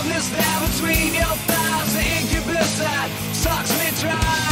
softness there between your thighs, the incubus that sucks me dry.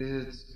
It's